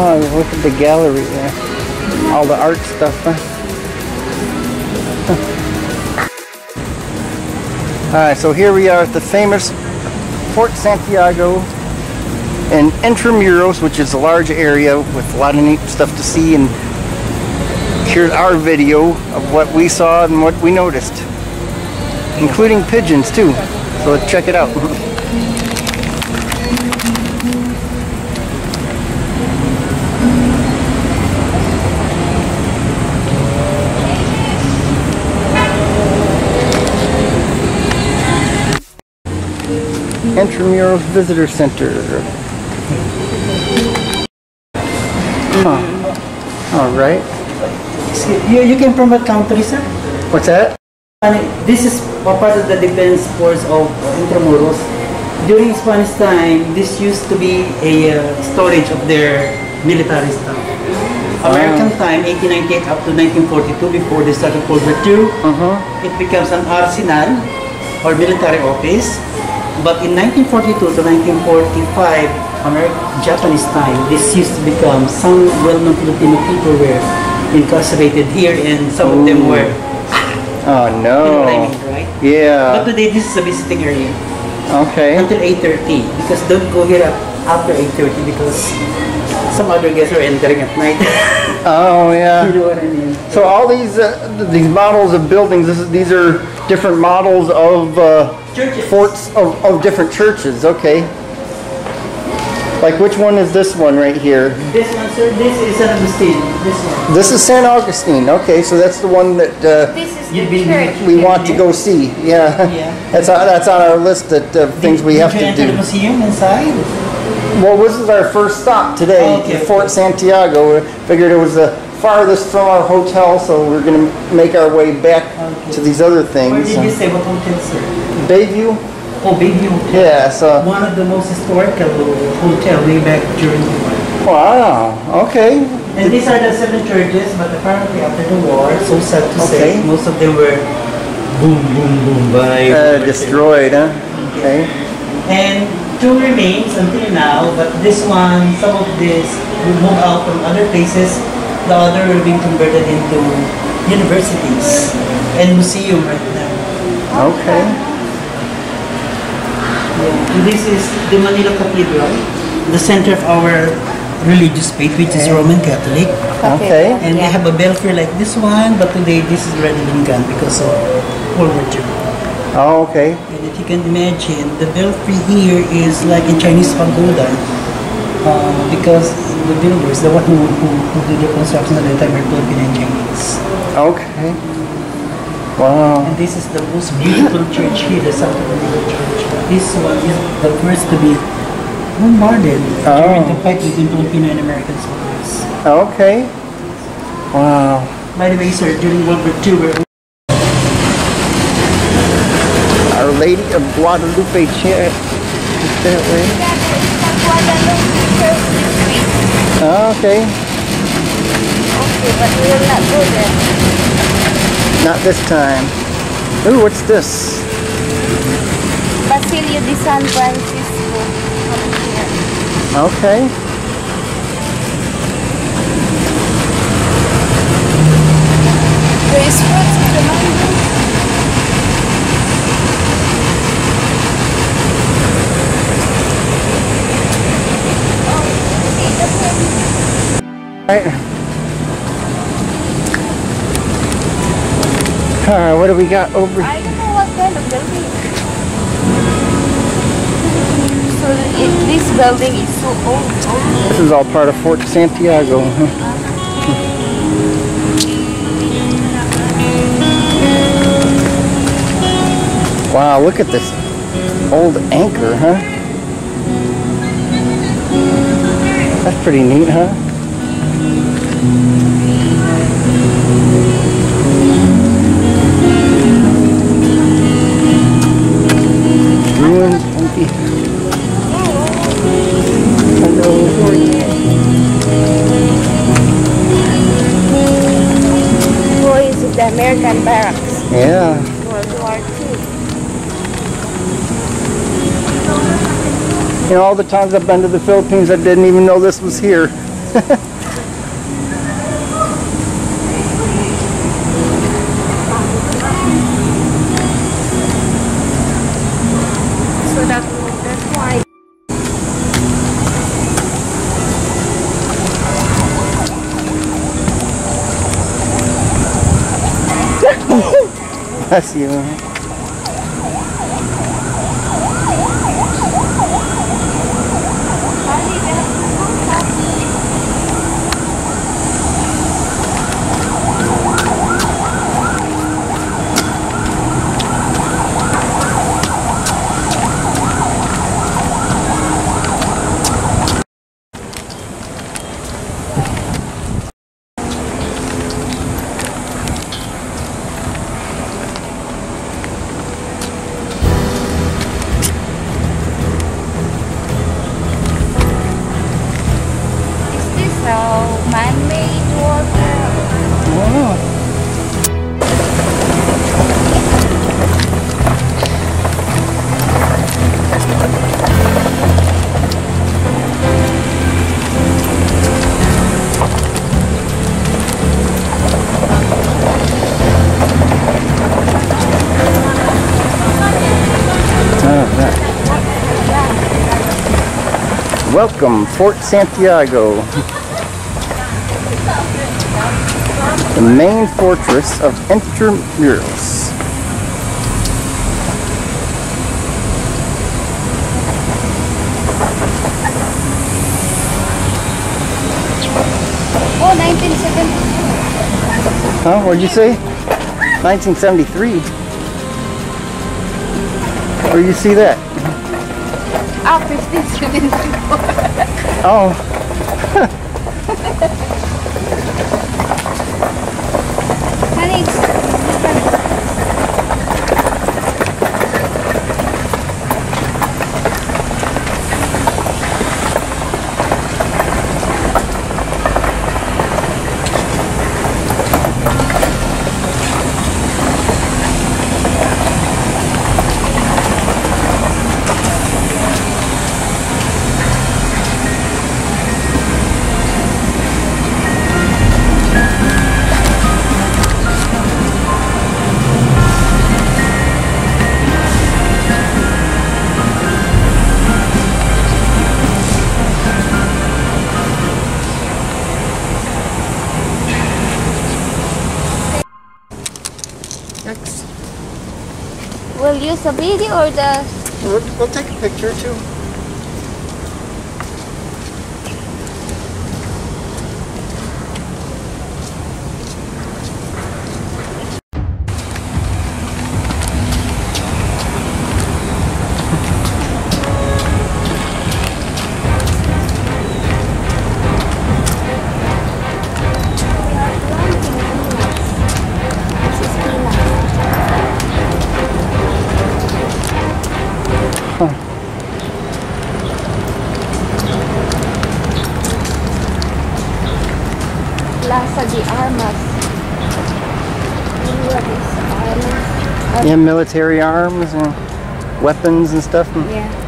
Oh, look at the gallery there. All the art stuff? Alright, so here we are at the famous Fort Santiago and Intramuros, which is a large area with a lot of neat stuff to see. And here's our video of what we saw and what we noticed, including pigeons too. So let's check it out. Intramuros Visitor Center. Huh. All right. You, you came from what country, sir? What's that? And this is a part of the defense force of Intramuros. During Spanish time, this used to be a uh, storage of their military stuff. American time, 1898 up to 1942, before they started World War II, Uh-huh. it becomes an arsenal or military office. But in 1942 to 1945, American Japanese time, this used to become some well-known Filipino people were incarcerated here, and some of them were Oh you know I no. mean, right? But today this is a visiting area Okay. until 8.30 because don't go here after 8.30 because some other guests are entering at night. Oh you yeah. know what I mean? So all these uh, these models of buildings, this is, these are different models of uh, Churches. forts of, of different churches. Okay. Like which one is this one right here? This one, sir, this is San Agustin. This one. This is San Augustine. Okay, so that's the one that uh, This is You've the we want to go see. Yeah. Yeah. That's on, that's on our list of uh, things we have you to enter the do. museum inside? Well, this is our first stop today, Okay. Fort Santiago. We Figured it was the farthest from our hotel, so we're gonna make our way back Okay. to these other things. Where did you say what hotel, sir? Bayview? Oh, Bayview Hotel. Yeah, so, One of the most historical hotel way back during the war. wow, okay. And these are the seven churches, but apparently after the war, so sad to Okay. say, most of them were boom, boom, boom by Uh, destroyed, huh? Okay. And two remains until now, but this one, some of this will move out from other places, the other will be converted into universities and museum right now. Okay. Yeah. This is the Manila Cathedral, the center of our religious faith, which is Roman Catholic. Okay. And we have a belfry like this one, but today this is already been gone because of World War II. Oh, okay. And if you can imagine, the belfry here is like a Chinese pagoda. Uh, because the builders, the one who, who, who did the construction at the time were Philippine and Chinese. Okay. Wow. And this is the most beautiful church here, the Santa Maria Church. This one is the first to be bombarded during Oh. the fight between Filipino and American soldiers. Okay. Wow. By the way, sir, during World War II, we're Our Lady of Guadalupe Church. Is that way? Ah, okay. Okay, but we will not go there. Not this time. Ooh, what's this? Basilio de San Francisco. Okay. There is fruits in the Right. Alright, what do we got over I don't know what kind of building. So it, this building is so old. old. This is all part of Fort Santiago. huh? Wow, look at this old anchor, huh? That's pretty neat, huh? American barracks. Yeah. World War II. You know, all the times I've been to the Philippines, I didn't even know this was here. assim, Welcome, Fort Santiago. the main fortress of Intramuros. Oh, 1970. Huh? What'd you say? 1973. Where you see that? Ah, 1574. Oh, Honey, We'll a video or the we'll, we'll take a picture too. Plaza de Armas. Armas? Yeah, military arms and weapons and stuff. Yeah.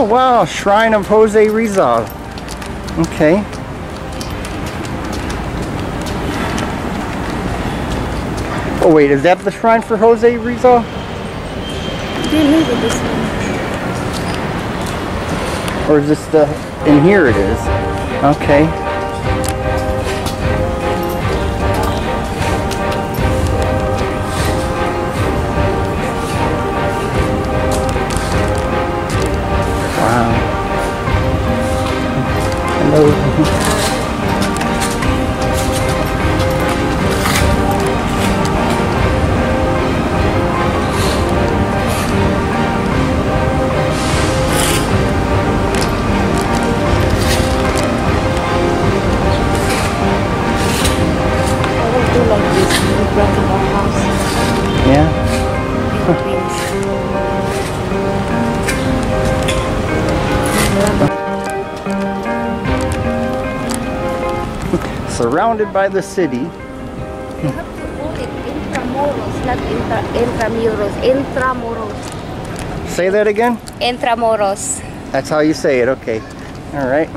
Oh wow, Shrine of Jose Rizal. Okay. Oh wait, is that the shrine for Jose Rizal? Or is this the, in here it is. Okay. Ah. Surrounded by the city. You have to call it intramuros, not intra intramuros. Intramuros. Say that again? Intramuros. That's how you say it. Okay. All right.